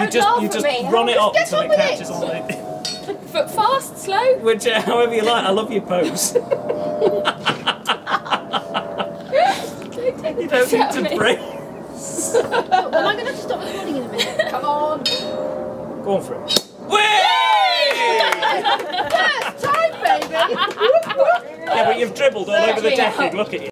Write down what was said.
You just you just me. run it up Get until on it with catches it. on it. Foot fast, slow. Which, uh, however you like, I love your pose. you Don't need to break. Am I going to stop recording in a minute. Come on. Go on for it. Whee! First time, baby. yeah, but you've dribbled all over the deck. Look at you.